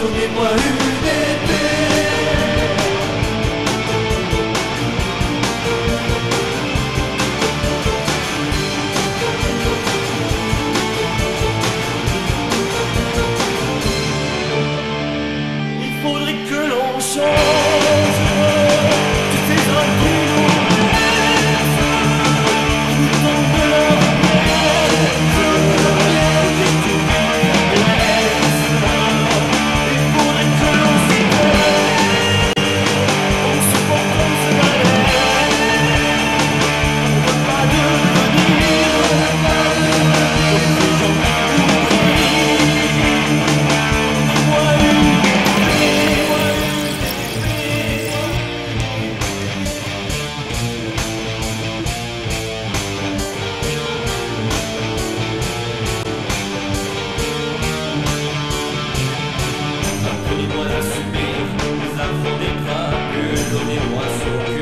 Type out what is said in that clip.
Donnez-moi une été Il faudrait que l'on change Anthony wants to